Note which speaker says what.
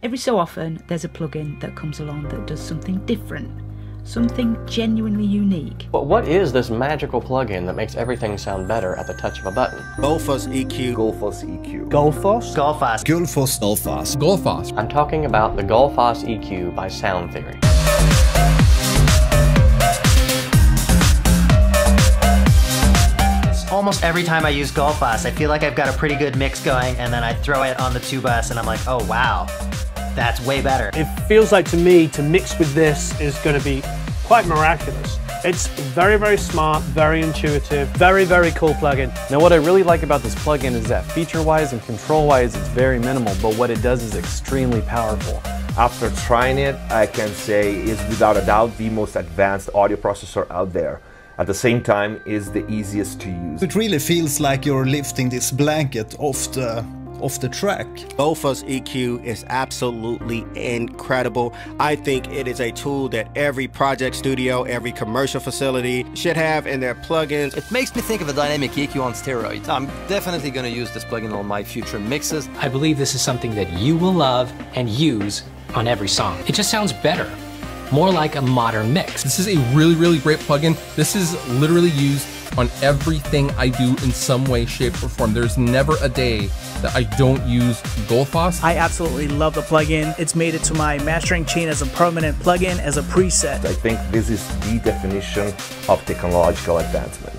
Speaker 1: Every so often, there's a plugin that comes along that does something different, something genuinely unique.
Speaker 2: But what is this magical plugin that makes everything sound better at the touch of a button?
Speaker 3: Golfos EQ.
Speaker 4: Golfos EQ.
Speaker 5: Golfos?
Speaker 3: Golfos.
Speaker 6: Golfos. Golfos.
Speaker 7: Gullfoss.
Speaker 2: I'm talking about the Gullfoss EQ by Sound Theory.
Speaker 3: Almost every time I use Gullfoss, I feel like I've got a pretty good mix going, and then I throw it on the two bus, and I'm like, oh wow, that's way better.
Speaker 5: It feels like to me to mix with this is going to be quite miraculous. It's very, very smart, very intuitive, very, very cool plugin.
Speaker 8: Now what I really like about this plugin is that feature-wise and control-wise it's very minimal, but what it does is extremely powerful.
Speaker 4: After trying it, I can say it's without a doubt the most advanced audio processor out there. At the same time, is the easiest to use.
Speaker 6: It really feels like you're lifting this blanket off the off the track.
Speaker 3: Gullfoss EQ is absolutely incredible. I think it is a tool that every project studio, every commercial facility should have in their plugins.
Speaker 9: It makes me think of a dynamic EQ on steroids. I'm definitely going to use this plugin on my future mixes.
Speaker 10: I believe this is something that you will love and use on every song. It just sounds better more like a modern mix.
Speaker 7: This is a really, really great plugin. This is literally used on everything I do in some way, shape, or form. There's never a day that I don't use Gullfoss.
Speaker 11: I absolutely love the plugin. It's made it to my mastering chain as a permanent plugin, as a preset.
Speaker 4: I think this is the definition of technological advancement.